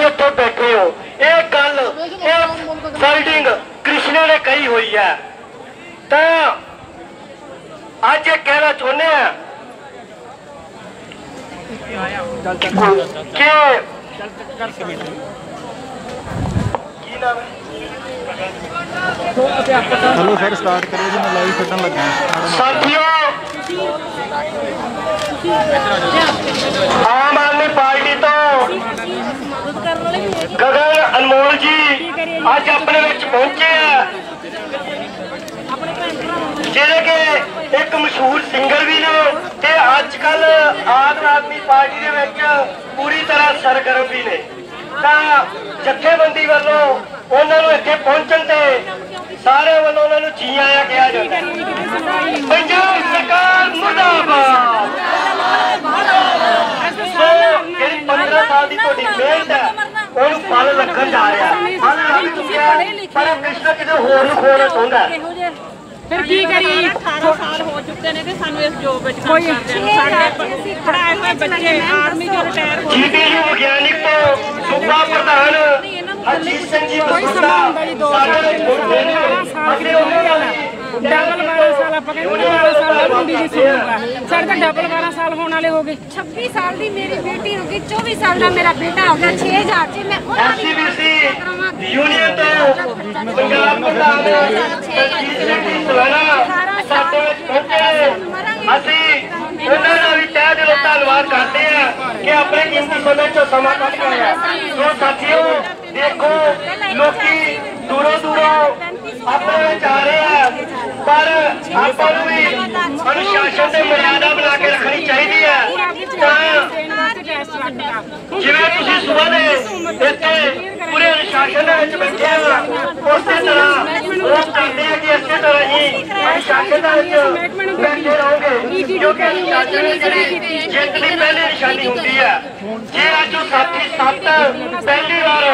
ਤੁਸੀਂ ਉੱਥੇ ਬੈਠੇ ਹੋ। ਇਹ ਗੱਲ ਇਹ ਫਲਡਿੰਗ ਕ੍ਰਿਸ਼ਨਾ ਨੇ ਕਹੀ ਹੋਈ ਹੈ। ਤਾਂ ਅੱਜ ਇਹ ਕਹਿਣਾ ਚਾਹੁੰਦੇ ਆ ਕਿ ਕੀ ਨਾਮ ਹੈ ਚਲੋ ਸਰ ਸਟਾਰਟ ਕਰਿਓ ਜੀ ਮੈਂ ਲਾਈਵ ਛੱਡਣ ਲੱਗਾ ਸਾਥੀਓ ਆਮ ਆਦਮੀ ਪਾਰਟੀ ਗਗਨ ਅਨਮੋਲ ਜੀ ਅੱਜ ਆਪਣੇ ਵਿੱਚ ਪਹੁੰਚੇ ਆ। ਜਿਹੜੇ ਕਿ ਇੱਕ ਮਸ਼ਹੂਰ ਸਿੰਗਰ ਵੀ ਨੇ ਤੇ ਅੱਜ ਕੱਲ ਆਮ ਆਦਮੀ ਪਾਰਟੀ ਦੇ ਵਿੱਚ ਪੂਰੀ ਤਰ੍ਹਾਂ ਸਰਗਰਮ ਵੀ ਨੇ। ਤਾਂ ਜਥੇਬੰਦੀ ਵੱਲੋਂ ਉਹਨਾਂ ਨੂੰ ਇੱਥੇ ਪਹੁੰਚਣ ਤੇ ਸਾਰੇ ਵੱਲੋਂ ਉਹਨਾਂ ਨੂੰ ਜੀ ਆਇਆਂ ਕਿਹਾ ਜਾਂਦਾ। ਪੰਜਾਬ ਸਰਕਾਰ ਮੁਰਦਾਬਾਦ ਸੋ ਜਿਹੜੀ 15 ਸਾਲ ਦੀ ਤੁਹਾਡੀ ਮਿਹਨਤ ਹੈ ਉਹਨੂੰ ਫਲ ਲੱਗਣ ਜਾ ਰਿਹਾ। ਫਲ ਲੱਗ ਚੁੱਕਿਆ ਹੈ, ਪਰ ਕ੍ਰਿਸ਼ਨ ਕਿਤੇ ਹੋਰ ਨੂੰ ਖੋਣਾ ਚਾਹੁੰਦਾ ਹੈ। ਫਿਰ ਕੀ ਕਰੀਏ? 18 ਸਾਲ ਹੋ ਚੁੱਕੇ ਨੇ ਕਿ ਸਾਨੂੰ ਇਸ ਜੋਬ ਵਿੱਚ ਕੰਮ ਕਰਦੇ ਨੂੰ ਸਾਡੇ ਪੜਾਏ ਹੋਏ ਬੱਚੇ ਆਰਮੀ ਚੋਂ ਰਿਟਾਇਰ ਹੋ ਜੀਪੀਯੂ ਵਿਗਿਆਨਿਕ ਤੋਂ ਸੂਬਾ ਪ੍ਰਧਾਨ ਹਰਜੀਤ ਸਿੰਘ ਜੀ ਬਸੁੰਦਾ ਸਾਡੇ ਨੇ ਅਸੀਂ ਉਹਨਾਂ ਨਾਲ ਡਬਲ 12 ਸਾਲ ਆਪਾਂ ਕਹਿੰਦੇ 12 ਸਾਲ ਦਾ ਮੁੰਡੀ ਦੀ। ਸੁਣੂਗਾ ਸਾਡੇ ਤਾਂ ਡਬਲ 12 ਸਾਲ ਹੋਣ ਵਾਲੇ ਹੋ ਗਏ। 26 ਸਾਲ ਦੀ ਮੇਰੀ ਬੇਟੀ ਹੋ ਗਈ 24 ਸਾਲ ਦਾ ਮੇਰਾ ਬੇਟਾ ਹੋ ਗਿਆ 6000 ਜੀ ਮੈਂ ਉਹਨਾਂ ਦੀ ਐਸਸੀਬੀਸੀ ਯੂਨੀਅਨ ਤੋਂ ਪੰਜਾਬ ਪ੍ਰਧਾਨ ਹਰਜੀਤ ਸਿੰਘ ਜੀ ਸਲਾਨਾ ਸਾਡੇ ਵਿੱਚ ਪਹੁੰਚੇ। ਨੇ। ਅਸੀਂ ਉਹਨਾਂ ਦਾ ਵੀ ਤਹਿ ਦਿਲੋਂ ਧੰਨਵਾਦ ਕਰਦੇ ਆ ਕਿ ਆਪਣੇ ਕੀਮਤੀ ਸਮੇਂ ਚੋਂ ਸਮਾਂ ਕੱਢ ਕੇ ਆਇਆ। ਸੋ ਸਾਥੀਓ ਦੇਖੋ ਲੋਕੀ ਦੂਰੋਂ ਦੂਰੋਂ ਆਪਣੇ ਵਿੱਚ ਆ ਰਹੇ ਆ। ਪਰ ਆਪਾਂ ਨੂੰ ਵੀ ਅਨੁਸ਼ਾਸਨ ਤੇ ਮਰਿਆਦਾ ਬਣਾ ਕੇ ਰੱਖਣੀ ਚਾਹੀਦੀ ਹੈ। ਜਿਵੇਂ ਤੁਸੀਂ ਸਵੇਰ ਦੇ ਇੱਥੇ ਪੂਰੇ ਅਨੁਸ਼ਾਸਨ ਦੇ ਵਿੱਚ ਬੈਠੇ ਆ, ਉਸੇ ਤਰ੍ਹਾਂ ਉਹ ਕਰਦੇ ਆ ਕਿ ਇਸੇ ਤਰ੍ਹਾਂ ਹੀ ਅਨੁਸ਼ਾਸਨ ਦੇ ਵਿੱਚ ਬੈਠੇ ਰਹੋਗੇ, ਕਿਉਂਕਿ ਅਨੁਸ਼ਾਸਨ ਜਿਹੜੀ ਜਿੱਤ ਦੀ ਪਹਿਲੀ ਨਿਸ਼ਾਨੀ ਹੁੰਦੀ ਹੈ। ਜੇ ਅੱਜ ਉਹ ਸਾਥੀ ਸੱਤ ਪਹਿਲੀ ਵਾਰ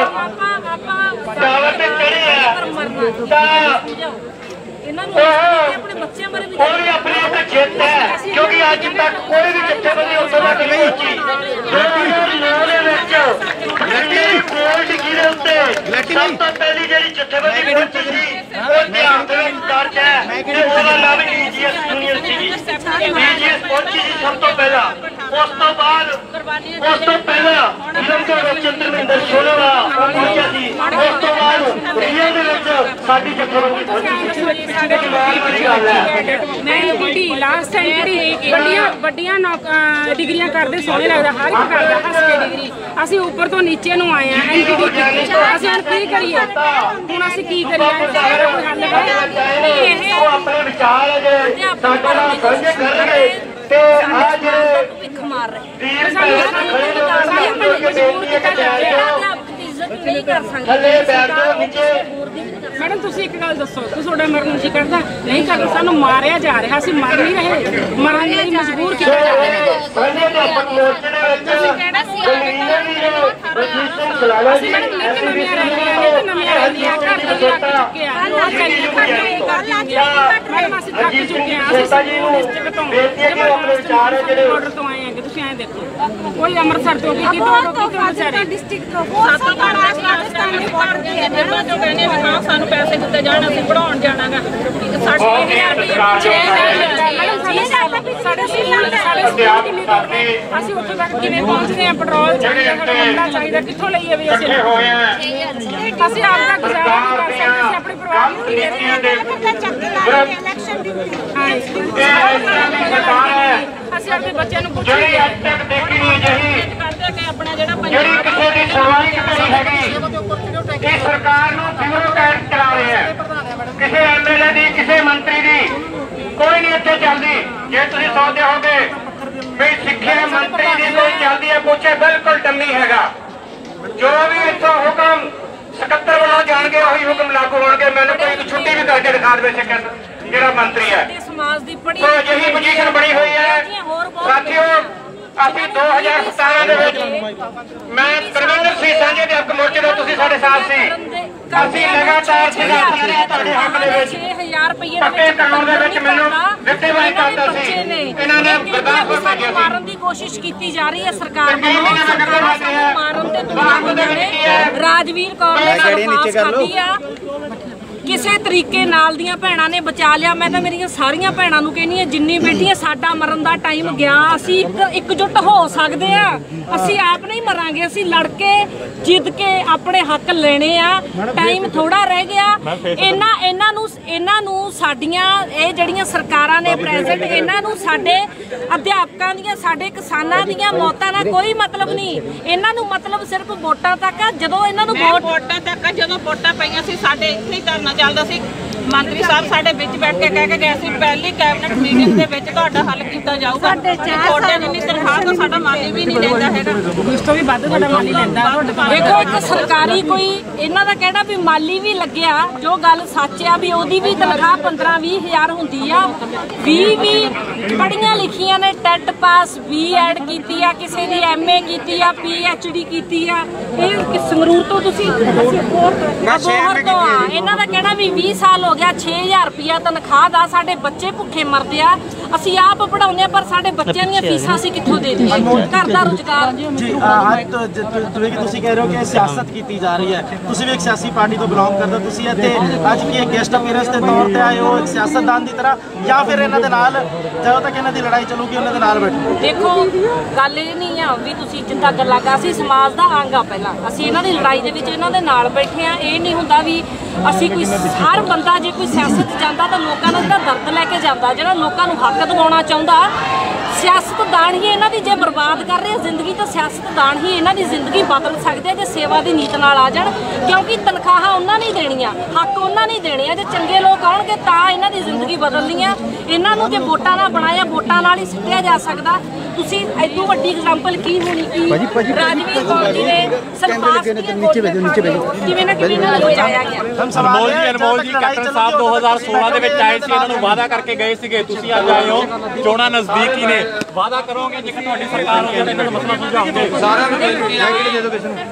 ਟਾਵਰ ਤੇ ਚੜੇ ਆ, ਤਾਂ ਇਹਨਾਂ ਨੂੰ ਆਪਣੇ ਬੱਚਿਆਂ ਬਾਰੇ ਵੀ ਵੀ ਆਪਣੀ ਇੱਕ ਜਿੱਤ ਹੈ ਕਿਉਂਕਿ ਅੱਜ ਤੱਕ ਕੋਈ ਵੀ ਜਥੇਬੰਦੀ ਉੱਥੋਂ ਤੱਕ ਨਹੀਂ ਪਹੁੰਚੀ 2009 ਦੇ ਵਿੱਚ ਗੱਡੀ ਗੋਲਡ ਕੀ ਦੇ ਉੱਤੇ ਸਭ ਤੋਂ ਪਹਿਲੀ ਜਿਹੜੀ ਜਥੇਬੰਦੀ ਪਹੁੰਚੀ ਸੀ ਉਹ ਧਿਆਨ ਦੇ ਵਿੱਚ ਦਰਜ ਹੈ ਤੇ ਉਹਦਾ ਨਾਮ ਈਜੀਐਸ ਯੂਨੀਅਨ ਸੀਗੀ ਈਜੀਐਸ ਪਹੁੰਚੀ ਸੀ ਸਭ ਤੋਂ ਪਹਿਲਾਂ। ਉਸ ਤੋਂ ਬਾਅਦ ਉਸ ਤੋਂ ਪਹਿਲਾਂ ਫਿਲਮ ਦੇ ਵਿੱਚ ਧਰਮਿੰਦਰ ਸ਼ੋਲੇਵਾ ਉਹ ਪਹੁੰਚਿਆ ਸੀ। ਉਸ ਤੋਂ ਬਾਅਦ ਰੀਅਲ ਦੇ ਵਿੱਚ ਸਾਡੀ ਜਥੇਬੰਦੀ ਪਹੁੰਚੀ ਸੀ। ਇਹ ਕਮਾਲ ਵਾਲੀ ਗੱਲ ਹੈ ਮੈਂ ਬੁੱਢੀ ਲਾਸਟ ਟਾਈਮ ਵੱਡੀਆਂ ਡਿਗਰੀਆਂ ਕਰਦੇ ਸੋਹਣੇ ਲੱਗਦਾ ਹਰ ਇੱਕ ਕਰਦਾ ਹੱਸ ਕੇ ਡਿਗਰੀ। ਅਸੀਂ ਉੱਪਰ ਤੋਂ ਨੀਚੇ ਨੂੰ ਆਏ ਆ। ਐਨਪੀਡੀ ਅਸੀਂ ਹੁਣ ਕੀ ਕਰੀਏ? ਹੁਣ ਅਸੀਂ ਕੀ ਕਰੀਏ? ਉਹ ਆਪਣੇ ਵਿਚਾਰ ਜਿਹੜੇ ਸਾਡੇ ਨਾਲ ਸਾਂਝੇ ਕਰਨਗੇ ਤੇ ਆ ਜਿਹੜੇ ਭਿੱਖ ਮਾਰ ਰਹੇ ਵੀਰ ਭੈਣ ਖੜੇ ਉਹਨਾਂ ਨੂੰ ਬੇਨਤੀ ਹੈ ਕਿ ਬੈਠ ਜਾਓ ਅਧਿਆਪਕ ਦੀ ਇੱਜ਼ਤ ਨਹੀਂ ਕਰ ਸਕਦੇ ਥੱਲੇ ਬੈਠ ਜਾਓ ਨੀਚੇ ਮੈਡਮ ਤੁਸੀਂ ਇੱਕ ਗੱਲ ਦੱਸੋ ਤੁਸੀਂ ਤੁਹਾਡਾ ਮਰਨ ਨੂੰ ਜੀ ਕਰਦਾ? ਨਹੀਂ ਕਰਦਾ ਸਾਨੂੰ ਮਾਰਿਆ ਜਾ ਰਿਹਾ ਅਸੀਂ ਮਰ ਨਹੀਂ ਰਹੇ। ਮਰਨ ਲਈ ਮਜਬੂਰ ਕੀਤਾ ਜਾ ਰਿਹਾ। ਪਹਿਲੇ ਅਧਿਆਪਕ ਮੋਰਚੇ ਦੇ ਵਿੱਚ ਕਨਵੀਨਰ ਵੀ ਨੇ ਰਜੀਤ ਸਿੰਘ ਸਲਾਣਾ ਜੀ। ਰਹਿੰਦੀਆਂ ਨੇ ਨਵੀਆਂ ਵੀ ਰੱਖ ਚੁੱਕੇ ਆ ਲੋਕ ਚੱਲੀ ਮੈਡਮ ਅਸੀਂ ਥੱਕ ਚੁੱਕੇ ਆ ਅਸੀਂ ਜੀ ਨੂੰ ਬੇਨਤੀ ਹੈ ਕਿ ਆਪਣੇ ਵਿਚਾਰ ਹੈ ਜਿਹੜੇ ਤੁਸੀਂ ਐਂ ਦੇਖੋ। ਕੋਈ ਅੰਮ੍ਰਿਤਸਰ ਤੋਂ ਕੀ ਕਿਤੋਂ ਬਹੁਤ ਤੋਂ ਕਿਤੋਂ ਵਿਚਾਰੇ ਡਿਸਟ੍ਰਿਕਟ ਤੋਂ। ਬਹੁਤ ਸਾਰਾ ਰਾਜਸਥਾਨ ਦੇ ਬਾਰਡਰ ਤੇ ਹੈ ਜਿਹੜਾ ਜੋ ਕਹਿੰਦੇ ਵੀ ਹਾਂ ਸਾਨੂੰ ਪੈਸੇ ਦਿੱਤੇ ਜਾਣ ਅਸੀਂ ਪੜਾਉਣ ਜਾਣਾਗਾ। ਸਾਡੇ 6000 ਰੁਪਏ 6000 ਸਾਡੇ ਸਾਡੇ ਸਾਡੇ ਕਿੰਨੀ ਦੂਰ ਨੇ? ਅਸੀਂ ਉੱਥੋਂ ਤੱਕ ਕਿਵੇਂ ਪਹੁੰਚਦੇ ਆ ਪੈਟਰੋਲ ਚਾਹੀਦਾ ਚਾਹੀਦਾ ਕਿੱਥੋਂ ਲਈਏ ਵੀ ਅਸੀਂ? ਅਸੀਂ ਆਪਦਾ ਗੁਜ਼ਾਰਾ ਨਹੀਂ ਕਰ ਸਕਦੇ ਅਸੀਂ ਆਪਣੇ ਪਰਿਵਾਰ ਨੂੰ ਨਹੀਂ ਦੇ ਰਹੇ ਚੱਕ ਕੇ ਲਾ ਰਹੇ ਇਲੈਕਸ਼ਨ ਡਿਊਟੀ ਸਰਕਾਰ ਬੱਚਿਆਂ ਨੂੰ ਜਿਹੜੀ ਅੱਜ ਤੱਕ ਦੇਖੀ ਨਹੀਂ ਅਜਿਹੀ ਕਰਦੇ ਕਿ ਆਪਣਾ ਜਿਹੜਾ ਜਿਹੜੀ ਕਿਸੇ ਦੀ ਸੁਣਵਾਈ ਕਿਤੇ ਨਹੀਂ ਹੈਗੀ ਇਹ ਸਰਕਾਰ ਨੂੰ ਬਿਊਰੋਕਰੈਟ ਚਲਾ ਰਹੇ ਆ। ਕਿਸੇ ਐਮਐਲਏ ਦੀ ਕਿਸੇ ਮੰਤਰੀ ਦੀ ਕੋਈ ਨਹੀਂ ਇੱਥੇ ਚੱਲਦੀ। ਜੇ ਤੁਸੀਂ ਸੋਚਦੇ ਹੋਗੇ ਵੀ ਸਿੱਖਿਆ ਮੰਤਰੀ ਦੀ ਕੋਈ ਚੱਲਦੀ ਹੈ ਪੁੱਛੇ ਬਿਲਕੁਲ ਡੰਮੀ ਹੈਗਾ। ਜੋ ਵੀ ਇੱਥੋਂ ਹੁਕਮ ਸਕੱਤਰ ਵੱਲੋਂ ਜਾਣਗੇ ਉਹੀ ਹੁਕਮ ਲਾਗੂ ਹੋਣਗੇ। ਮੈਨੂੰ ਕੋਈ ਛੁੱਟੀ ਵੀ ਕਰਕੇ ਦਿਖਾ ਦੇਵੇ ਸਿੱਖਿਆ ਜਿਹੜਾ ਮੰਤਰੀ ਹੈ। ਸਮਾਜ ਦੀ ਪੜੀ ਸੋ ਅਜਿਹੀ ਪੋਜੀਸ਼ਨ ਬਣੀ ਹੋਈ ਹੈ ਅਸੀਂ 2017 ਦੇ ਵਿੱਚ ਮੈਂ ਪ੍ਰਵਿੰਦਰ ਸਿੰਘ ਸਾਂਝੇ ਦੇ ਹੱਕ ਮੋਰਚੇ ਦਾ ਤੁਸੀਂ ਸਾਡੇ ਸਾਥ ਸੀ। ਅਸੀਂ ਲਗਾਤਾਰ ਸੰਘਰਸ਼ ਕਰ ਰਹੇ ਹਾਂ ਤੁਹਾਡੇ ਹੱਕ ਦੇ ਵਿੱਚ। 6000 ਰੁਪਏ ਪੱਕੇ ਕਾਨੂੰਨ ਦੇ ਵਿੱਚ ਮੈਨੂੰ ਦਿੱਤੇ ਹੋਏ ਕਰਦਾ ਸੀ। ਇਹਨਾਂ ਨੇ ਗੁਰਦਾਸਪੁਰ ਭੇਜੇ ਸੀ। ਮਾਰਨ ਦੀ ਕੋਸ਼ਿਸ਼ ਕੀਤੀ ਜਾ ਰਹੀ ਹੈ ਸਰਕਾਰ ਵੱਲੋਂ ਕਰਦੇ ਮਾਰਨ ਤੇ? ਰਾਜਵੀਰ ਕੌਰ ਨੇ ਸਾਨੂੰ ਖਾਦੀ ਆ। ਕਿਸੇ ਤਰੀਕੇ ਨਾਲ ਦੀਆਂ ਭੈਣਾਂ ਨੇ ਬਚਾ ਲਿਆ। ਮੈਂ ਤਾਂ ਮੇਰੀਆਂ ਸਾਰੀਆਂ ਭੈਣਾਂ ਨੂੰ ਕਹਿੰਦੀ ਆ ਜਿੰਨੀ ਬੇਟੀਆਂ ਸਾਡਾ ਮਰਨ ਦਾ ਟਾਈਮ ਗਿਆ। ਅਸੀਂ ਇੱਕ ਇਕਜੁੱਟ ਹੋ ਸਕਦੇ ਆ ਅਸੀਂ ਆਪ ਨਹੀਂ ਮਰਾਂਗੇ। ਅਸੀਂ ਲੜ ਕੇ ਜਿੱਦ ਕੇ ਆਪਣੇ ਹੱਕ ਲੈਣੇ ਆ। ਟਾਈਮ ਥੋੜਾ ਰਹਿ ਗਿਆ। ਇਹਨਾਂ ਇਹਨਾਂ ਨੂੰ ਇਹਨਾਂ ਨੂੰ ਸਾਡੀਆਂ ਇਹ ਜਿਹੜੀਆਂ ਸਰਕਾਰਾਂ ਨੇ ਪ੍ਰੈਜ਼ੈਂਟ ਇਹਨਾਂ ਨੂੰ ਸਾਡੇ ਅਧਿਆਪਕਾਂ ਦੀਆਂ ਸਾਡੇ ਕਿਸਾਨਾਂ ਦੀਆਂ ਮੌਤਾਂ ਨਾਲ ਕੋਈ ਮਤਲਬ ਨਹੀਂ। ਇਹਨਾਂ ਨੂੰ ਮਤਲਬ ਸਿਰਫ ਵੋਟਾਂ ਤੱਕ ਆ। ਜਦੋਂ ਇਹਨਾਂ ਨੂੰ ਵੋਟ ਵੋਟਾਂ ਤੱਕ ਜਦੋਂ ਵੋਟਾਂ ਪਈਆਂ ਸੀ ਸਾਡੇ ਇੱਥੇ ਹੀ ਧਰਨਾ ਚੱਲਦਾ ਸੀ। ਮੰਤਰੀ ਸਾਹਿਬ ਸਾਡੇ ਵਿੱਚ ਬੈਠ ਕੇ ਕਹਿ ਕੇ ਗਏ ਸੀ ਪਹਿਲੀ ਕੈਬਨਿਟ ਮੀਟਿੰਗ ਦੇ ਵਿੱਚ ਤੁਹਾਡਾ ਹੱਲ ਕੀਤਾ ਜਾਊਗਾ। ਤੁਹਾਡੇ ਜਿੰਨੀ ਤਨਖਾਹ ਤਾਂ ਸਾਡਾ ਮਾਲੀ ਵੀ ਨਹੀਂ ਲੈਂਦਾ ਹੈਗਾ। ਇਸ ਤੋਂ ਵੀ ਵੱਧ ਤੁਹਾਡਾ ਮਾਲੀ ਲੈਂਦਾ ਦੇਖੋ ਇੱਕ ਸਰਕਾਰੀ ਕੋਈ ਇਹਨਾਂ ਦਾ ਕਹਿਣਾ ਵੀ ਮਾਲੀ ਵੀ ਲੱਗਿਆ ਜੋ ਗੱਲ ਸੱਚ ਆ ਵੀ ਉਹਦੀ ਵੀ ਤਨਖਾਹ 15 20 ਹਜ਼ਾਰ ਹੁੰਦੀ ਆ। 20 ਵੀ ਪੜੀਆਂ ਲਿਖੀਆਂ ਨੇ ਟੈਟ ਪਾਸ ਵੀ ਐਡ ਕੀਤੀ ਆ ਕਿਸੇ ਦੀ ਐਮਏ ਕੀਤੀ ਆ ਡੀ ਕੀਤੀ ਆ। ਇਹ ਸੰਗਰੂਰ ਤੋਂ ਤੁਸੀਂ ਤੋਂ ਇਹਨਾਂ ਦਾ ਕਹਿਣਾ ਵੀ 20 ਸਾਲ ਹੋ ਗਿਆ 6000 ਰੁਪਿਆ ਤਨਖਾਹ ਦਾ ਸਾਡੇ ਬੱਚੇ ਭੁੱਖੇ ਮਰਦੇ ਆ। ਅਸੀਂ ਆਪ ਪੜਾਉਂਦੇ ਆ ਪਰ ਸਾਡੇ ਬੱਚਿਆਂ ਦੀਆਂ ਫੀਸਾਂ ਅਸੀਂ ਕਿੱਥੋਂ ਦੇ ਦਈਏ? ਘਰ ਦਾ ਰੁਜ਼ਗਾਰ ਜਿਵੇਂ ਕਿ ਤੁਸੀਂ ਕਹਿ ਰਹੇ ਹੋ ਕਿ ਸਿਆਸਤ ਕੀਤੀ ਜਾ ਰਹੀ ਹੈ। ਤੁਸੀਂ ਵੀ ਇੱਕ ਸਿਆਸੀ ਪਾਰਟੀ ਤੋਂ ਬਿਲੋਂਗ ਕਰਦੇ ਹੋ। ਤੁਸੀਂ ਇੱਥੇ ਅੱਜ ਕੀ ਗੈਸਟ ਅਪੀਅਰੈਂਸ ਦੇ ਤੌਰ ਤੇ ਆਏ ਹੋ ਇੱਕ ਸਿਆਸਤਦਾਨ ਦੀ ਤਰ੍ਹਾਂ ਜਾਂ ਫਿਰ ਇਹਨਾਂ ਦੇ ਨਾਲ ਜਦੋਂ ਤੱਕ ਇਹਨਾਂ ਦੀ ਲੜਾਈ ਚੱਲੂਗੀ ਉਹਨਾਂ ਦੇ ਨਾਲ ਬੈਠੋ। ਦੇਖੋ ਗੱਲ ਇਹ ਨਹੀਂ ਆ ਵੀ ਤੁਸੀਂ ਜਿੰਦਾ ਗੱਲਾਂ ਕਰ ਅਸੀਂ ਸਮਾਜ ਦਾ ਅੰਗ ਆ ਪਹਿਲਾਂ। ਅਸੀਂ ਇਹਨਾਂ ਦੀ ਲੜਾਈ ਦੇ ਵਿੱਚ ਇਹਨਾਂ ਦੇ ਨਾਲ ਬੈਠੇ ਆ। ਇਹ ਨਹੀਂ ਹੁੰਦਾ ਵੀ ਅਸੀਂ ਕੋਈ ਹਰ ਬੰਦਾ ਜੇ ਕੋਈ ਸਿਆਸਤ ਜਾਂਦਾ ਤਾਂ ਲੋਕਾਂ ਦਾ ਜਿਹੜਾ ਦਰਦ ਲੈ ਕੇ ਜਾਂਦਾ, ਜਿਹੜਾ ਲੋਕਾਂ ਨੂੰ ਹੱਕ ਦਿਵਾਉਣਾ ਚਾਹੁੰਦਾ ਸਿਆਸਤਦਾਨ ਹੀ ਇਹਨਾਂ ਦੀ ਜੇ ਬਰਬਾਦ ਕਰ ਰਹੇ ਜ਼ਿੰਦਗੀ ਤਾਂ ਸਿਆਸਤਦਾਨ ਹੀ ਇਹਨਾਂ ਦੀ ਜ਼ਿੰਦਗੀ ਬਦਲ ਸਕਦੇ ਜੇ ਸੇਵਾ ਦੀ ਨੀਤ ਨਾਲ ਆ ਜਾਣ, ਕਿਉਂਕਿ ਤਨਖਾਹਾਂ ਉਹਨਾਂ ਨੇ ਦੇਣੀਆਂ, ਹੱਕ ਨੇ ਦੇਣੇ ਆ। ਜੇ ਚੰਗੇ ਲੋਕ ਆਉਣਗੇ ਤਾਂ ਇਹਨਾਂ ਦੀ ਜ਼ਿੰਦਗੀ ਬਦਲਣੀ ਆ। ਇਹਨਾਂ ਨੂੰ ਜੇ ਵੋਟਾਂ ਨਾਲ ਬਣਾਇਆ ਵੋਟਾਂ ਨਾਲ ਹੀ ਸਿੱਟਿਆ ਜਾ ਸਕਦਾ। ਤੁਸੀਂ ਐਦੋਂ ਵੱਡੀ ਐਗਜ਼ਾਮਪਲ ਕੀ ਹੋਣੀ? ਕੀ ਰਾਜਵੀਰ ਕੌਰ ਜੀ ਨੇ ਦੀਆਂ ਨੀਚੇ ਬੈਠੋ ਨੀਚੇ ਬੈਠੋ। ਕਿਵੇਂ ਨਾ ਕਿਵੇਂ ਇਹਨਾਂ ਨੂੰ ਬਚਾਇਆ ਗਿਆ? ਅਨਮੋਲ ਹੈ, ਜੀ ਅਨਮੋਲ ਜੀ ਕੈਪਟਨ ਸਾਹਿਬ ਉਦੋਂ ਤੱਕ 2016 ਦੇ ਵਿੱਚ ਆਏ ਸੀ ਇਹਨਾਂ ਨੂੰ ਵਾਅਦਾ ਕਰਕੇ ਗਏ ਸੀਗੇ। ਤੁਸੀਂ ਅੱਜ ਆਏ ਹੋ ਚੋਣਾਂ ਨਜ਼ਦੀਕ ਹੀ ਨੇ। ਵਾਅਦਾ ਕਰੋਗੇ ਜੇਕਰ ਤੁਹਾਡੀ ਸਰਕਾਰ ਹੋ ਜਾਵੇ ਤਾਂ ਮਸਲਾ ਸੁਲਝਾਓਗੇ? ਸਾਰਿਆਂ ਨੂੰ ਬੇਨਤੀ ਹੈ ਕਿ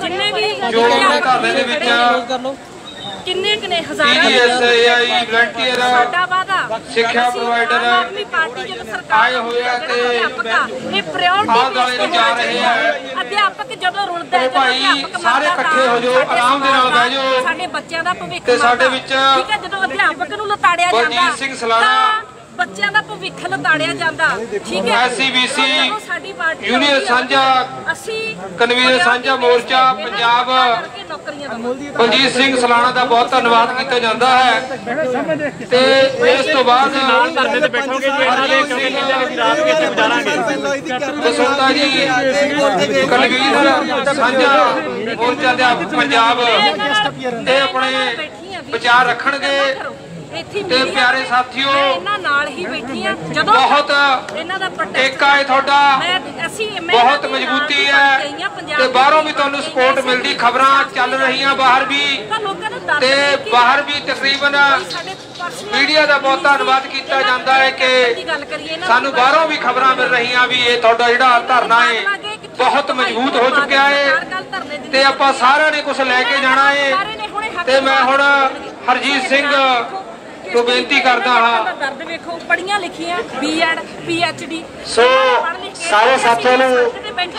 ਜਿੰਨੇ ਵੀ ਜੋ ਆਪਣੇ ਧਰਨੇ ਦੇ ਵਿੱਚ ਕਿੰਨੇ ਕਿੰਨੇ ਹਜ਼ਾਰਾਂ ਈਐਸਆਈ ਵਲੰਟੀਅਰ ਸਾਡਾ ਵਾਦਾ ਸਿੱਖਿਆ ਆਮ ਆਦਮੀ ਪਾਰਟੀ ਜਦੋਂ ਸਰਕਾਰ ਆਏ ਹੋਏ ਆ ਤੇ ਇਹ ਪ੍ਰਾਇੋਰਟੀ ਵਾਲੇ ਨੂੰ ਜਾ ਰਹੇ ਆ। ਅਧਿਆਪਕ ਜਦੋਂ ਰੁਲਦਾ ਹੈ ਭਾਈ ਸਾਰੇ ਇਕੱਠੇ ਹੋ ਜਾਓ, ਆਰਾਮ ਦੇ ਨਾਲ ਬਹਿ ਜਾਓ। ਸਾਡੇ ਬੱਚਿਆਂ ਦਾ ਭਵਿੱਖ ਤੇ ਸਾਡੇ। ਵਿੱਚ ਠੀਕ ਹੈ ਜਦੋਂ ਅਧਿਆਪਕ ਨੂੰ ਲਤਾੜਿਆ ਜਾਂਦਾ ਬਲਜੀਤ ਸਿੰਘ ਸਲਾਣਾ, ਬੱਚਿਆਂ ਦਾ ਭਵਿੱਖ ਲਤਾੜਿਆ ਜਾਂਦਾ। ਠੀਕ ਹੈ? ਪਾਰਟੀ ਯੂਨੀਅਨ ਸਾਂਝਾ, ਅਸੀਂ ਕਨਵੀਨਰ ਸਾਂਝਾ ਮੋਰਚਾ ਪੰਜਾਬ ਬਲਜੀਤ ਸਿੰਘ ਸਲਾਣਾ ਦਾ ਬਹੁਤ ਧੰਨਵਾਦ ਕੀਤਾ ਜਾਂਦਾ ਹੈ। ਤੇ ਇਸ ਤੋਂ ਬਾਅਦ ਨਾਲ ਧਰਨੇ ਤੇ ਬੈਠੋਗੇ ਜੀ ਇਹਨਾਂ ਦੇ ਕਿਉਂਕਿ ਕਹਿੰਦੇ ਨੇ ਅਸੀਂ ਰਾਤ ਵੀ ਇੱਥੇ ਗੁਜ਼ਾਰਾਂਗੇ ਬਸੰਤਾ ਜੀ ਕਨਵੀਨਰ ਸਾਂਝਾ ਮੋਰਚਾ ਦੇ ਪੰਜਾਬ ਇਹ ਆਪਣੇ ਵਿਚਾਰ ਰੱਖਣਗੇ। ਤੇ ਪਿਆਰੇ ਸਾਥੀਓ, ਇਹਨਾਂ ਨਾਲ ਹੀ ਬੈਠੀ ਆ ਜਦੋਂ ਬਹੁਤ ਇਹਨਾਂ ਦਾ ਏਕਾ ਹੈ ਤੁਹਾਡਾ। ਅਸੀਂ ਬਹੁਤ ਮਜ਼ਬੂਤੀ ਹਾਂ ਤੇ ਬਾਹਰੋਂ ਵੀ। ਤੁਹਾਨੂੰ ਸਪੋਰਟ ਮਿਲਦੀ ਖਬਰਾਂ ਚੱਲ ਰਹੀਆਂ ਬਾਹਰ ਵੀ। ਤਾਂ ਬਾਹਰ ਵੀ ਤਕਰੀਬਨ ਮੀਡੀਆ ਦਾ ਬਹੁਤ ਧੰਨਵਾਦ ਕੀਤਾ ਜਾਂਦਾ ਹੈ ਕਿ ਸਾਨੂੰ ਬਾਹਰੋਂ ਵੀ ਖਬਰਾਂ ਮਿਲ ਰਹੀਆਂ ਵੀ ਇਹ ਤੁਹਾਡਾ ਜਿਹੜਾ ਧਰਨਾ ਹੈ ਬਹੁਤ ਮਜ਼ਬੂਤ ਹੋ ਚੁੱਕਿਆ ਹੈ ਤੇ ਆਪਾਂ ਸਾਰਿਆਂ ਨੇ ਕੁਝ ਲੈ ਕੇ ਜਾਣਾ ਹੈ। ਤੇ ਮੈਂ ਹੁਣ ਹਰਜੀਤ ਸਿੰਘ ਤੋਂ ਬੇਨਤੀ ਕਰਦਾ ਹਾਂ। ਦਰਦ ਵੇਖੋ ਪੜੀਆਂ ਲਿਖੀਆਂ ਬੀਐਡ ਪੀਐਚਡੀ ਸੋ ਸਾਰੇ ਸਾਥੀਆਂ ਨੂੰ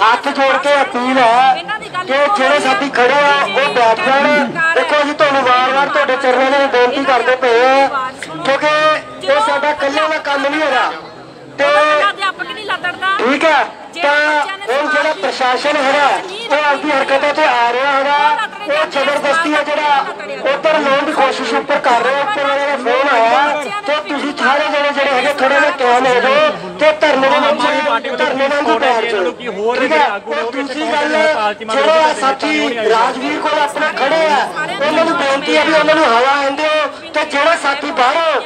ਹੱਥ ਜੋੜ ਕੇ ਅਪੀਲ ਹੈ ਕਿ ਜਿਹੜੇ ਸਾਥੀ ਖੜੇ ਆ ਉਹ ਬੈਠ ਜਾਣ। ਦੇਖੋ ਜੀ ਤੁਹਾਨੂੰ ਵਾਰ-ਵਾਰ ਤੁਹਾਡੇ ਚਰਨਾਂ ਨੂੰ ਬੇਨਤੀ ਕਰਦੇ ਪਏ ਆ ਕਿਉਂਕਿ ਇਹ ਸਾਡਾ ਇਕੱਲੇ ਦਾ ਕੰਮ ਨਹੀਂ ਹੈਗਾ। ਤੇ ਅਧਿਆਪਕ ਨਹੀਂ ਲੜਦਾ ਠੀਕ ਹੈ ਤਾਂ ਹੁਣ ਜਿਹੜਾ ਪ੍ਰਸ਼ਾਸਨ ਹੈਗਾ ਉਹ ਆਪਦੀ ਹਰਕਤਾਂ ਤੇ ਆ ਰਿਹਾ ਹੈਗਾ। ਉਹ ਜ਼ਬਰਦਸਤੀ ਹੈ ਜਿਹੜਾ ਉੱਪਰ ਲਾਉਣ ਦੀ ਕੋਸ਼ਿਸ਼ ਉੱਪਰ ਕਰ ਰਿਹਾ ਉੱਪਰ ਵਾਲੇ ਦਾ ਫੋਨ ਆਇਆ। ਤੇ ਤੁਸੀਂ ਸਾਰੇ ਜਿਹੜੇ ਜਿਹੜੇ ਹੈਗੇ ਥੋੜੇ ਜਿਹਾ ਕਾਇਮ ਹੋ ਜਾਓ ਤੇ ਧਰਨੇ ਦੇ ਵਿੱਚ ਧਰਨੇ ਦੀ ਪੈਰ ਚ ਠੀਕ ਹੈ? ਉਹ ਦੂਸਰੀ ਗੱਲ ਜਿਹੜੇ ਆ ਸਾਥੀ ਰਾਜਵੀਰ ਕੋਲ ਆਪਣੇ ਖੜੇ ਆ ਉਹਨਾਂ ਨੂੰ ਬੇਨਤੀ ਹੈ ਵੀ ਉਹਨਾਂ ਨੂੰ ਹਵਾ ਆਉਂਦੇ ਹੋ ਤੇ ਜਿਹੜੇ ਸਾਥੀ ਬਾਹਰੋਂ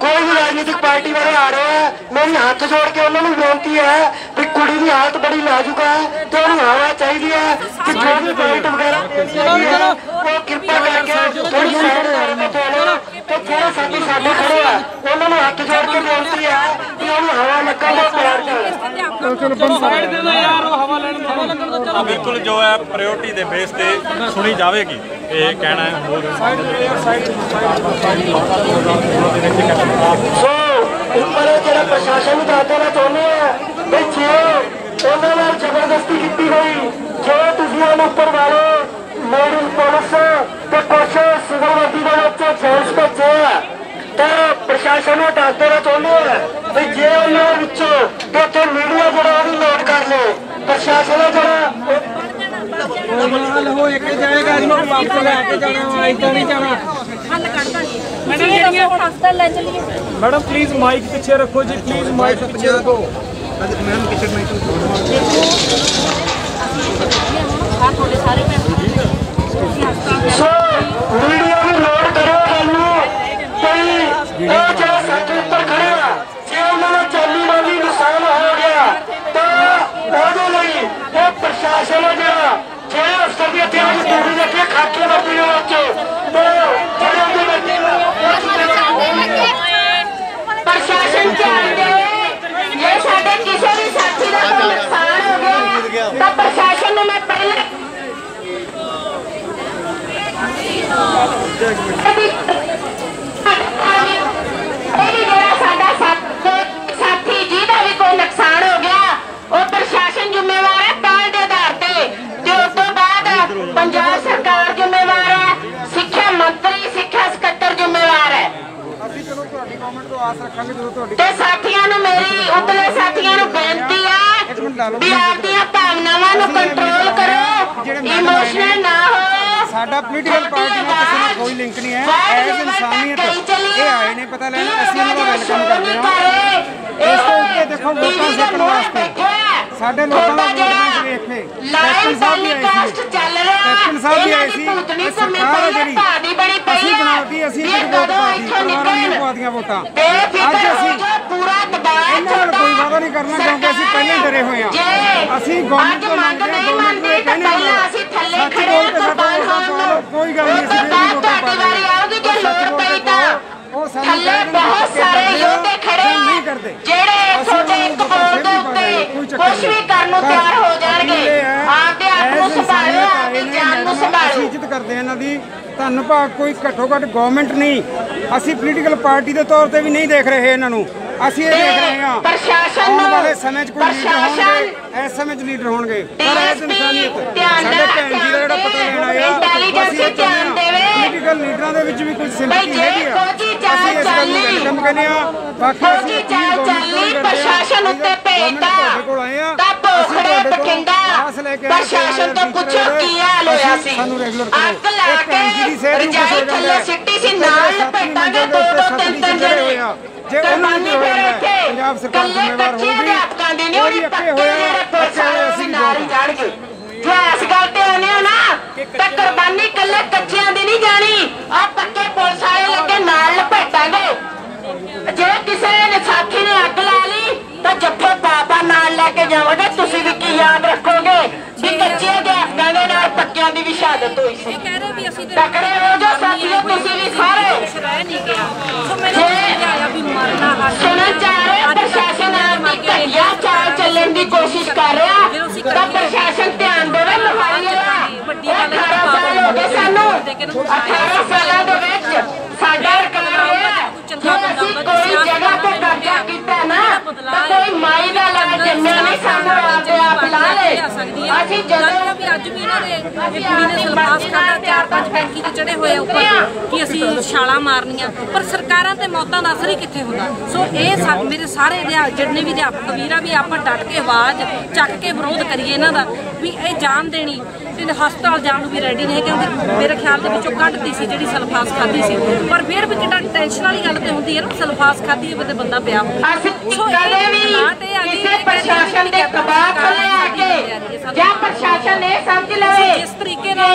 ਕੋਈ ਵੀ ਰਾਜਨੀਤਿਕ ਪਾਰਟੀ ਵਾਲੇ ਆ ਰਹੇ ਆ ਮੇਰੀ ਹੱਥ ਜੋੜ ਕੇ ਉਹਨਾਂ ਨੂੰ ਬੇਨਤੀ ਹੈ ਵੀ ਕੁੜੀ ਦੀ ਹਾਲਤ ਬੜੀ ਨਾਜ਼ੁਕ ਹੈ ਤੇ ਉਹਨੂੰ ਹਵਾ ਚਾਹੀਦੀ ਹੈ ਕਿ ਜੋ ਵੀ ਪੁਆਇੰਟ ਵਗੈਰਾ ਹੈ, ਉਹ ਕਿਰਪਾ ਕਰਕੇ ਥੋੜੀ ਸਾਈਡ ਤੇ ਜਿਹੜੇ ਸਾਥੀ ਸਾਡੇ ਖੜੇ ਆ ਉਹਨਾਂ ਨੂੰ ਹੱਥ ਜੋੜ ਕੇ ਬੇਨਤੀ ਹੈ ਕਿ ਉਹਨੂੰ ਹਵਾ ਲੱਗਣ ਦਾ ਪਿਆਰ ਕਰ ਆ ਬਿਲਕੁਲ ਜੋ ਹੈ ਪ੍ਰਾਇੋਰਟੀ ਦੇ ਬੇਸ ਤੇ ਸੁਣੀ ਜਾਵੇਗੀ। ਇਹ ਕਹਿਣਾ ਹੈ ਹੋਰ ਸੋ ਉੱਪਰ ਜਿਹੜਾ ਪ੍ਰਸ਼ਾਸਨ ਨੂੰ ਦੱਸ ਦੇਣਾ ਚਾਹੁੰਦੇ ਆ ਵੀ ਜੇ ਉਹਨਾਂ ਨਾਲ ਜ਼ਬਰਦਸਤੀ ਕੀਤੀ ਹੋਈ ਜੇ ਤੁਸੀਂ ਉਹਨਾਂ ਉੱਪਰ ਵਾਲੇ ਲੇਡੀ ਪੁਲਿਸ ਤੇ ਕੁਛ ਸਿਵਲ ਵਰਦੀ ਦੇ ਵਿੱਚ ਫੋਰਸ ਭੇਜੇ ਆ ਤਾਂ ਪ੍ਰਸ਼ਾਸਨ ਨੂੰ ਦੱਸ ਦੇਣਾ ਚਾਹੁੰਦੇ ਆ ਵੀ ਜੇ ਉਹਨਾਂ ਵਿੱਚੋਂ ਤੇ ਉੱਥੇ ਮੀਡੀਆ ਜਿਹੜਾ ਉਹ ਵੀ ਨੋਟ ਕਰ ਲਓ ਪ੍ਰਸ਼ਾਸਨ ਹੈ ਜਿਹੜਾ ਉਹ ਹੱਲ ਕੱਢ ਦਾਂਗੇ। ਮੈਡਮ ਜਿਹੜੀਆਂ ਹਸਪਤਾਲ ਲੈ ਚਲੀਏ। ਮੈਡਮ ਪਲੀਜ਼ ਮਾਈਕ ਪਿੱਛੇ ਰੱਖੋ ਜੀ ਪਲੀਜ਼ ਮਾਈਕ ਪਿੱਛੇ ਰੱਖੋ। ਤੁਹਾਡੇ ਸਾਰੇ ਮੈਂਬਰ ਸੋ ਮੀਡੀਆ ਨੂੰ ਨੋਟ ਕਰੋ ਸਾਨੂੰ ਕੋਈ ਉਹ ਜਿਹੜਾ ਸਾਡੇ ਉੱਪਰ ਖੜਾ ਜੇ ਉਹਨਾਂ ਨੂੰ ਚਾਲੀ ਮਾਲੀ ਨੁਕਸਾਨ ਹੋ ਗਿਆ ਤਾਂ ਉਹਦੇ ਲਈ ਇਹ ਪ੍ਰਸ਼ਾਸਨ ਹੈ ਜਿਹੜਾ ਜੇ ਅਫਸਰ ਦੀ ਇੱਥੇ ਅੱਜ ਡਿਊਟੀ ਦੇ ਕੇ ਖਾਤੇ ਵਰਤੀ ਦੇ ਵਿੱਚ ਤੇ ਜਿਹੜੇ ਉਹਦੇ ਬੱਚੇ ਪ੍ਰਸ਼ਾਸਨ ਧਿਆਨ ਦੇਵੇ ਜੇ ਸਾਡੇ ਕਿਸੇ ਵੀ ਸਾਥੀ ਦਾ ਕੋਈ ਨੁਕਸਾਨ ਹੋ ਗਿਆ ਤਾਂ ਪ੍ਰਸ਼ਾਸਨ ਨੂੰ ਮੈਂ ਪਹਿਲੇ ਇਹ ਵੀ ਜਿਹੜਾ ਸਾਡਾ ਸਾਥ- ਸਾਥੀ ਜਿਹਦਾ ਵੀ ਕੋਈ ਨੁਕਸਾਨ ਹੋ ਗਿਆ ਉਹ ਪ੍ਰਸ਼ਾਸਨ ਜ਼ਿੰਮੇਵਾਰ ਪੰਜਾਬ ਸਰਕਾਰ ਜ਼ਿੰਮੇਵਾਰ ਹੈ ਸਿੱਖਿਆ ਮੰਤਰੀ ਸਿੱਖਿਆ ਸਕੱਤਰ ਜ਼ਿੰਮੇਵਾਰ ਹੈ ਤੇ ਸਾਥੀਆਂ ਨੂੰ ਮੇਰੀ ਉਤਲੇ ਸਾਥੀਆਂ ਨੂੰ ਬੇਨਤੀ ਹੈ। ਵੀ ਆਪਦੀਆਂ ਭਾਵਨਾਵਾਂ ਨੂੰ ਕੰਟਰੋਲ ਕਰੋ ਇਮੋਸ਼ਨਲ ਨਾ ਹੋ ਸਾਡਾ ਪੋਲੀਟੀਕਲ ਪਾਰਟੀ ਨਾਲ ਕਿਸੇ ਨਾਲ ਕੋਈ ਲਿੰਕ ਨਹੀਂ ਹੈ। ਐਜ਼ ਇਨਸਾਨੀਅਤ। ਇਹ ਆਏ ਨੇ ਪਤਾ ਲੈਣ। ਅਸੀਂ ਇਹਨਾਂ ਦਾ ਵੈਲਕਮ ਕਰਦੇ ਹਾਂ। ਇਸ ਤੋਂ ਉੱਤੇ ਦੇਖੋ ਵੋਟਾਂ ਜਿੱਤਣ ਵਾਸਤੇ। ਸਾਡੇ ਲੋਕਾਂ ਦਾ ਬੈਂਕ ਵੇਖ ਕੈਪਟਨ ਸਾਹਿਬ ਵੀ ਆਏ ਸੀ। ਕੈਪਟਨ ਸਾਹਿਬ ਵੀ ਆਏ ਸੀ। ਸਰਕਾਰ ਜਿਹੜੀ। ਅਸੀਂ ਬਣਾਤੀ ਅਸੀਂ ਇੱਕ ਵੋਟ ਪਾਤੀ ਪਰਿਵਾਰਾਂ ਨੂੰ ਪਾਤੀਆਂ ਵੋਟਾਂ। ਅੱਜ ਅਸੀਂ ਪੂਰਾ ਦਬਾਅ ਇਹਨਾਂ ਨਾਲ ਕੋਈ ਵਾਅਦਾ ਨਹੀਂ ਕਰਨਾ ਕਿਉਂਕਿ ਅਸੀਂ ਪਹਿਲਾਂ ਹੀ ਡਰੇ ਹੋਏ ਹਾਂ। ਅਸੀਂ ਗਵਰਨਮੈਂਟ ਤੋਂ ਮੰਗਦੇ ਹਾਂ ਗਵਰਨਮੈਂਟ ਨੂੰ ਕਹਿੰਦੇ ਹਾਂ ਸੱਚ ਬੋਲ ਕੇ ਸਾਡਾ ਵੋਟਾਂ ਪਾਓ ਕੋਈ ਗੱਲ ਨਹੀਂ ਅਸੀਂ ਫਿਰ ਵੀ ਵੋਟਾਂ ਪਾ ਵਾਰੀ ਆਉਗੀ ਜੇ ਲੋੜ ਪਈ ਤਾਂ। ਉਹ ਸਾਨੂੰ ਥੱਲੇ ਕਹਿ ਦੇਣਗੇ ਬਹੁਤ ਕਿ ਸਾਰੇ ਕਰਦੇ ਆ, ਯੋਧੇ ਖੜੇ ਜਾਂ ਨਹੀਂ ਆ। ਕਰਦੇ। ਜਿਹੜੇ ਅਸੀਂ ਤੁਹਾਡੇ ਉਹਨਾਂ ਇੱਕ ਨੂੰ ਬੋਲ ਦੇ ਫਿਰ ਵੀ ਪਾਵਾਂਗੇ, ਉੱਤੇ ਕੋਈ ਚੱਕਰ ਕੁਝ ਵੀ ਨਹੀਂ। ਕਰਨ ਨੂੰ ਪਰ ਤਿਆਰ ਹੋ ਜਾਣਗੇ। ਇਹ ਹੈ, ਆਪਦੇ ਆਪ ਨੂੰ ਐਜ਼ ਸੰਭਾਲੋ ਇਨਸਾਨੀਅਤ ਆਪਦੀ ਆਏ ਨੇ, ਜਾਨ ਨੂੰ ਮੈਡਮ, ਸੰਭਾਲੋ। ਅਸੀਂ ਇੱਜ਼ਤ ਕਰਦੇ ਹਾਂ ਇਹਨਾਂ ਦੀ। ਧੰਨ ਭਾਗ ਕੋਈ ਘੱਟੋ ਘੱਟ ਗਵਰਨਮੈਂਟ ਨਹੀਂ। ਅਸੀਂ ਪੋਲੀਟੀਕਲ ਪਾਰਟੀ ਦੇ ਤੌਰ ਤੇ ਵੀ ਨਹੀਂ ਦੇਖ ਰਹੇ ਇਹਨਾਂ ਨੂੰ। ਅਸੀਂ ਇਹ ਦੇਖ ਰਹੇ ਹਾਂ। ਪ੍ਰਸ਼ਾਸਨ ਆਉਣ ਨੂੰ- ਵਾਲੇ ਸਮੇਂ 'ਚ ਕੋਈ ਲੀਡਰ ਹੋਣਗੇ ਇਸ ਸਮੇਂ 'ਚ ਲੀਡਰ ਹੋਣਗੇ। ਪਰ DSP ਇਨਸਾਨੀਅਤ ਸਾਡੇ ਭੈਣ ਜੀ ਦਾ ਜਿਹੜਾ ਪਤਾ ਲੈਣ Intelligence ਅਸੀਂ ਇਹ ਧਿਆਨ ਚਾਹੁੰਦੇ ਦੇਵੇ। ਹਾਂ ਪੋਲੀਟੀਕਲ ਲੀਡਰਾਂ ਦੇ ਵਿੱਚ ਵੀ ਕੁਝ ਸਿੰਪਥੀ ਹੈਗੀ ਆ। ਅਸੀਂ ਇਸ ਗੱਲ ਨੂੰ ਚੱਲੀ, ਵੈਲਕਮ ਕਹਿੰਦੇ ਆ। ਬਾਕੀ ਅਸੀਂ ਚਾਲ ਚੱਲੀ, ਪ੍ਰਸ਼ਾਸਨ ਉੱਤੇ ਭੇਜਤਾ। ਤੁਹਾਡੇ ਕੋਲ ਆਏ ਆ। ਕੋਲ ਬਠਿੰਡਾ ਪ੍ਰਸ਼ਾਸਨ ਤੋਂ ਪੁੱਛੋ ਕੀ ਹਾਲ ਹੋਇਆ ਸੀ। ਅੱਗ ਲਾ ਕੇ ਨੂੰ ਰਜਾਈ ਥੱਲੇ। ਸਿੱਟੀ ਸੀ ਨਾਲ ਲਪੇਟਾਂਗੇ ਦੋ ਦੇ ਤਿੰਨ ਤਿੰਨ ਜਣੇ ਜੇ ਉਹਨਾਂ ਨੂੰ ਕੁਰਬਾਨੀ ਹੋ ਜਾਂਦਾ ਦੇ ਹੈ, ਕੇ ਪੰਜਾਬ ਸਰਕਾਰ ਜ਼ਿੰਮੇਵਾਰ ਹੋਊਗੀ। ਅਧਿਆਪਕਾਂ ਦੀ ਨਹੀਂ ਉਹ ਉਹਦੀ ਵੀ ਅੱਕੇ ਪੱਕੇ ਹੋਏ ਵਾਲੇ ਅਸੀਂ ਨਾਲ ਹੀ ਜਾਣਗੇ। ਜੋ ਇਸ ਗੱਲ ਤੇ ਆਨੇ ਹੋ ਨਾ ਤਾਂ ਕੁਰਬਾਨੀ ਕੱਲੇ ਕੱਚਿਆਂ ਦੀ ਨਹੀਂ ਜਾਣੀ। ਆ ਪੱਕੇ ਪੁਲਿਸ ਵਾਲੇ ਲੱਗੇ ਨਾਲ ਲਪੇਟਾਂਗੇ ਦੀ ਵੀ ਸ਼ਹਾਦਤ ਹੋਈ ਸੀ ਇਹ ਕਹਿ ਰਹੇ ਵੀ ਅਸੀਂ ਤੇ ਤਕੜੇ ਹੋ ਜੋ ਸਾਥੀਓ ਤੁਸੀਂ ਵੀ ਸਾਰੇ। ਸੁਣਨ ਚ ਆ ਰਿਹਾ ਪ੍ਰਸ਼ਾਸਨ ਆਪਣੀ ਘਟੀਆ ਚਾਲ ਚੱਲਣ ਦੀ ਕੋਸ਼ਿਸ਼ ਕਰ ਰਿਹਾ ਤਾਂ ਪ੍ਰਸ਼ਾਸਨ ਧਿਆਨ ਦੇਵੇ ਮੋਹਾਲੀ ਦਾ ਵੱਡੀ ਗੱਲ ਹੈ 18 ਸਾਲ ਹੋ ਗਏ ਸਾਨੂੰ 18 ਸਾਲਾਂ ਦੇ ਤਾਂ ਕੋਈ ਮਾਈ ਦਾ ਲੱਗ ਜੰਮਿਆ ਨਹੀਂ ਸਾਨੂੰ ਆਪਦੇ ਆਪ ਲਾ ਲੈ ਅਸੀਂ ਜਦੋਂ ਵੀ ਅੱਜ ਵੀ ਇਹਨਾਂ ਦੇ ਇਹ ਕੁੜੀ ਨੇ ਸਲਵਾਸ ਖਾਦਾ ਚਾਰ ਪੰਜ ਬੈਂਕੀ ਤੇ ਚੜੇ ਹੋਏ ਉੱਪਰ ਕਿ ਅਸੀਂ ਛਾਲਾਂ ਮਾਰਨੀਆਂ। ਪਰ ਸਰਕਾਰਾਂ ਤੇ ਮੌਤਾਂ ਦਾ ਅਸਰ ਹੀ ਕਿੱਥੇ ਹੁੰਦਾ? ਸੋ ਇਹ ਸਾ- ਮੇਰੇ ਸਾਰੇ ਜਿੰਨੇ ਵੀ ਅਧਿਆਪਕ ਵੀਰਾ ਵੀ ਆਪਾਂ ਡਟ ਕੇ ਆਵਾਜ਼ ਚੱਕ ਕੇ ਵਿਰੋਧ ਕਰੀਏ ਇਹਨਾਂ ਦਾ ਵੀ ਇਹ ਜਾਨ ਦੇਣੀ। ਤੇ ਹਸਪਤਾਲ ਜਾਣ ਨੂੰ ਵੀ ਰੈਡੀ ਨਹੀਂ ਕਿਉਂਕਿ ਮੇਰੇ ਖਿਆਲ ਦੇ ਵਿੱਚੋਂ ਕੱਢਤੀ ਸੀ ਜਿਹੜੀ ਸਲਫਾਸ ਖਾਦੀ ਸੀ। ਪਰ ਫਿਰ ਵੀ ਕਿੰਨਾ ਟੈਨਸ਼ਨ ਵਾਲੀ ਗੱਲ ਤੇ ਹੁੰਦੀ ਹੈ ਨਾ ਸਲਫਾਸ ਖਾਦੀ ਹੋਵੇ ਤੇ ਬੰਦਾ ਪਿਆ ਹੋਵੇ। ਅਸੀਂ ਕਦੇ ਵੀ ਕਿਸੇ ਪ੍ਰਸ਼ਾਸਨ ਦੇ ਦਬਾਅ ਥੱਲੇ ਆ ਕੇ ਜਾਂ ਪ੍ਰਸ਼ਾਸਨ ਇਹ ਸਮਝ ਲਵੇ ਜਿਸ ਤਰੀਕੇ ਨਾਲ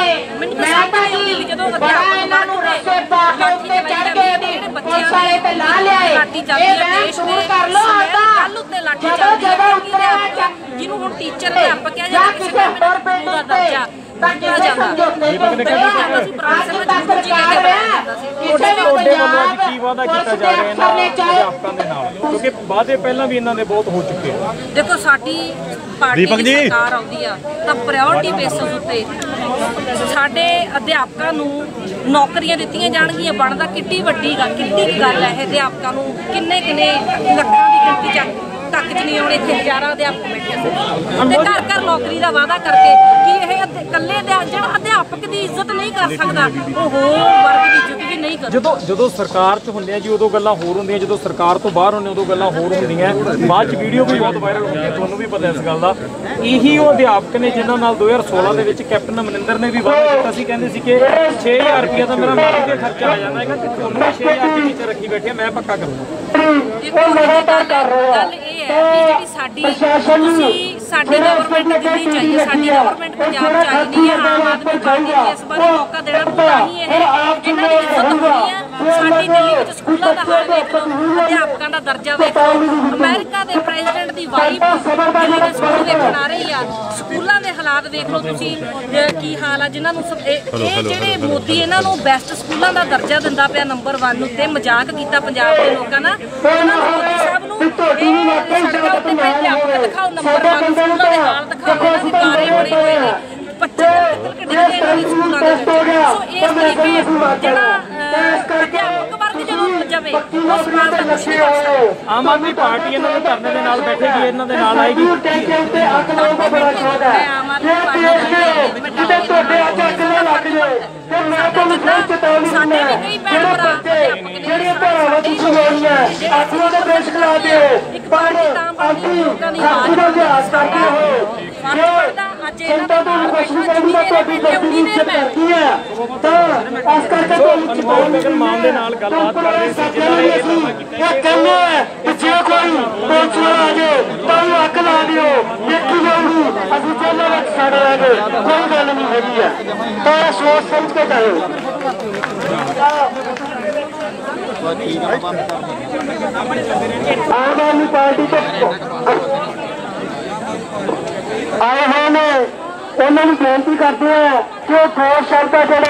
ਮੈਂ ਤਾਂ ਜਦੋਂ ਬੜਾ ਇਹਨਾਂ ਨੂੰ ਰਸੇ ਪਾ ਕੇ ਉੱਤੇ ਚੜ ਕੇ ਬੱਚਿਆਂ ਤੇ ਲਾ ਲਿਆਏ ਇਹ ਦੂਰ ਦੇ ਕਰ ਸਮੈਲ ਆਪਦਾ। ਕੱਲ ਉੱਤੇ ਲਾਠੀ ਜਦੋਂ ਚੱਲਦੀ ਹੈ ਅਧਿਆਪਕ ਜਿਹਨੂੰ ਹੁਣ ਟੀਚਰ ਕਿਹਾ ਜਾਂਦਾ। ਕਿਸੇ ਦਾ ਦਰਜਾ ਜਾਂਦਾ। ਪਹਿਲਾਂ ਅਸੀਂ ਗੁਰੂ ਜੀ ਕਹਿ ਜਾਂਦਾ ਕਿਸੇ ਵੀ ਤੁਹਾਡੇ ਵੱਲੋਂ ਅੱਜ ਪੰਜਾਬ ਕੀ ਵਾਅਦਾ ਕੀਤਾ ਜਾ ਰਿਹਾ ਇਹਨਾਂ ਅਧਿਆਪਕਾਂ ਦੇ ਨਾਲ? ਕਿਉਂਕਿ ਵਾਅਦੇ ਪਹਿਲਾਂ ਵੀ ਇਹਨਾਂ ਦੇ ਬਹੁਤ ਹੋ ਚੁੱਕੇ ਆ। ਦੇਖੋ ਸਾਡੀ ਪਾਰਟੀ ਦੀ। ਸਰਕਾਰ ਆਉਂਦੀ ਆ ਤਾਂ ਪ੍ਰਾਇੋਰਟੀ ਬੇਸਿਸ ਉੱਤੇ ਸਾਡੇ ਅਧਿਆਪਕਾਂ ਨੂੰ ਨੌਕਰੀਆਂ ਦਿੱਤੀਆਂ ਜਾਣਗੀਆਂ ਬਣਦਾ ਕਿੱਡੀ ਵੱਡੀ ਗੱਲ ਕਿੱਡੀ ਗੱਲ ਹੈ ਅਧਿਆਪਕਾਂ ਨੂੰ ਕਿੰਨੇ ਕਿੰਨੇ ਲੱਖਾਂ ਦੀ ਗਿਣਤੀ ਚ ਤੱਕ ਚ ਨਹੀਂ ਆਉਣੇ ਇੱਥੇ ਹਜ਼ਾਰਾਂ ਅਧਿਆਪਕ ਬੈਠੇ ਸੀ। ਤੇ ਘਰ ਘਰ ਨੌਕਰੀ ਦਾ ਵਾਅਦਾ ਕਰਕੇ ਕਿ ਇਹ ਇਕੱਲੇ ਅਧਿਆ- ਜਿਹੜਾ ਅਧਿਆਪਕ ਦੀ ਇੱਜ਼ਤ ਨਹੀਂ ਕਰ ਸਕਦਾ ਉਹ ਹੋਰ ਵਰਗ ਦੀ ਇੱਜ਼ਤ ਵੀ ਨਹੀਂ ਕਰ ਜਦੋਂ ਜਦੋਂ ਸਰਕਾਰ 'ਚ ਹੁੰਦੇ ਆ ਜੀ ਉਦੋਂ ਗੱਲਾਂ ਹੋਰ ਹੁੰਦੀਆਂ ਜਦੋਂ ਸਰਕਾਰ ਤੋਂ ਬਾਹਰ ਹੁੰਦੇ ਉਦੋਂ ਗੱਲਾਂ ਹੋਰ ਹੁੰਦੀਆਂ। ਬਾਅਦ 'ਚ ਵੀਡੀਓ ਵੀ ਬਹੁਤ ਵਾਇਰਲ ਹੁੰਦੀ ਹੈ ਤੁਹਾਨੂੰ ਵੀ ਪਤਾ ਇਸ ਗੱਲ ਦਾ। ਇਹੀ ਉਹ ਅਧਿਆਪਕ ਨੇ ਜਿਨ੍ਹਾਂ ਨਾਲ 2016 ਦੇ ਵਿੱਚ ਕੈਪਟਨ ਅਮਰਿੰਦਰ ਨੇ ਵੀ ਵਾਅਦਾ ਕੀਤਾ ਸੀ ਕਹਿੰਦੇ ਸੀ ਕਿ 6000 ਰੁਪਏ ਤਾਂ ਮੇਰਾ ਮਹੀਨੇ ਦਾ ਖਰਚਾ ਆ ਜਾਂਦਾ ਹੈਗਾ ਤੇ ਤੁਹਾਨੂੰ ਵੀ 6000 ਦੇ ਵਿੱਚ ਰੱਖੀ ਬੈਠੇ ਮੈਂ ਪੱਕਾ ਕਰੂੰਗਾ। ਦੇਖੋ ਗੱਲ ਗੱਲ ਇਹ ਹੈ ਕਿ ਜਿਹੜੀ ਸਾਡੀ ਤੁਸੀਂ ਸਾਡੀ ਗਵਰਨਮੈਂਟ ਦਿੱਲੀ ਚਾਹੀਏ ਸਾਡੀ ਗਵਰਨਮੈਂਟ ਪੰਜਾਬ ਚ ਆਈ ਨਹੀਂ ਹੈ ਆਮ ਆਦਮੀ ਪਾਰਟੀ ਨੂੰ ਇਸ ਵਾਰ ਮੌਕਾ ਦੇਣਾ ਤਾਂ ਹੀ ਇਹ ਇਹਨਾਂ ਦੀ ਇੱਜ਼ਤ ਹੋਣੀ ਹੈ। ਸਾਡੀ ਦਿੱਲੀ ਵਿੱਚ ਸਕੂਲਾਂ ਦਾ ਹਾਲ ਵੇਖ ਲਓ। ਅਧਿਆਪਕਾਂ ਦਾ ਦਰਜਾ ਵੇਖ ਲਓ। ਅਮਰੀਕਾ ਦੇ ਪ੍ਰੈਜ਼ੀਡੈਂਟ ਦੀ ਵਾਈਫ ਦਿੱਲੀ ਦੇ ਸਕੂਲ ਵੇਖਣ ਆ ਰਹੀ ਆ। ਸਕੂਲਾਂ ਦੇ ਹਾਲਾਤ ਵੇਖ ਲਓ ਤੁਸੀਂ ਕੀ ਹਾਲ ਆ ਜਿਨ੍ਹਾਂ ਨੂੰ ਸਭ- ਇਹ ਜਿਹੜੇ ਮੋਦੀ ਇਹਨਾਂ ਨੂੰ ਬੈਸਟ ਸਕੂਲਾਂ ਦਾ ਦਰਜਾ ਦਿੰਦਾ ਪਿਆ ਨੰਬਰ 1 ਉੱਤੇ ਮਜ਼ਾਕ ਕੀਤਾ ਪੰਜਾਬ ਦੇ ਲੋਕਾਂ ਨਾਲ। ਉਹਨਾਂ ਨੂੰ ਮੋਦੀ ਸਾਹਿਬ ਨੂੰ ਇਹ ਸੜਕਾਂ ਉੱਤੇ ਪਏ ਅਧਿਆਪਕ ਦਿਖਾਓ ਨੰਬਰ 1 ਸਕੂਲਾਂ ਦੇ ਹਾਲ ਦਿਖਾਓ ਇਹਨਾਂ ਦੇ ਗਾਰੇ ਬਣੇ ਹੋਏ ਨੇ। ਬੱਚੇ ਨਿਕਲ ਕੇ ਡਿੱਗਦੇ ਇਹਨਾਂ ਦੇ ਸਕੂਲਾਂ ਦੇ ਵਿੱਚ। ਸੋ ਇਸ ਤਰੀਕੇ ਜਿਹੜਾ ਜਾਵੇ ਉਸ ਸਮਾਜ ਦਾ ਕੁਛ ਨਹੀਂ ਕਰ ਸਕਦਾ ਆਮ ਆਦਮੀ ਪਾਰਟੀ ਇਹਨਾਂ ਦੇ ਧਰਨੇ ਦੇ ਨਾਲ ਬੈਠੇਗੀ ਇਹਨਾਂ ਦੇ ਨਾਲ ਆਏਗੀ ਤੇ ਅੱਗ ਲਾਉਣ ਦਾ ਬੜਾ ਸ਼ੌਕ ਹੈ ਮੈਂ ਆਮ ਆਦਮੀ ਪਾਰਟੀ ਦਾ ਜਿਹਦੇ ਤੁਹਾਡੇ ਅੱਜ ਅੱਗ ਨਾ ਲੱਗ ਜਾਏ। ਤੇ ਮੈਂ ਤੁਹਾਨੂੰ ਫਿਰ ਚੇਤਾਵਨੀ ਦਿੰਦਾ। ਕਈ ਜਿਹੜੇ ਬੱਚੇ ਨੇ ਜਿਹੜੀਆਂ ਧਾਰਾਵਾਂ ਤੁਸੀਂ ਹੋਣੀਆਂ ਅੱਗੋਂ ਦੇ ਬ੍ਰਿਸ਼ ਖਿਲਾ ਦਿਓ। ਪਰ ਅਸੀਂ ਸਾਥੀ ਦਾ ਅਭਿਆਸ ਕਰਦੇ ਹੋ ਅੱਜ ਇਹਨਾਂ ਦੇ ਤੋਂ ਕੀ ਹੈ ਇਸ ਕਰਕੇ ਤੁਹਾਨੂੰ ਅਨਮੋਲ ਗਗਨ ਮਾਨ ਦੇ ਨਾਲ ਗੱਲਬਾਤ ਕਰ ਰਹੇ ਸੀ ਜਿਨ੍ਹਾਂ ਨੇ ਇਹ ਦਾਅਵਾ ਕੀਤਾ। ਇਹ ਕਹਿੰਦੇ ਆ ਕਿ ਜੇ ਕੋਈ ਪੁਲਿਸ ਵਾਲਾ ਆ ਜਾਏ ਤਾਂ ਉਹਨੂੰ ਅੱਗ ਲਾ ਦਿਓ ਦੇਖੀ ਜਾਊਗੀ। ਅਸੀਂ ਜੇਲ੍ਹਾਂ ਵਿੱਚ ਸੜ ਲਾਂਗੇ ਕੋਈ ਗੱਲ ਨਹੀਂ ਹੈਗੀ ਆ। ਤਾਂ ਸੋਚ ਸਮਝ ਕੇ ਕਰੋ ਆਮ ਆਦਮੀ ਪਾਰਟੀ ਤੋਂ ਆਏ ਹੋਏ ਨੇ। ਉਹਨਾਂ ਨੂੰ ਬੇਨਤੀ ਕਰਦੇ ਆ ਕਿ ਉਹ ਦੋ ਸ਼ਬਦਾਂ ਜਿਹੜੇ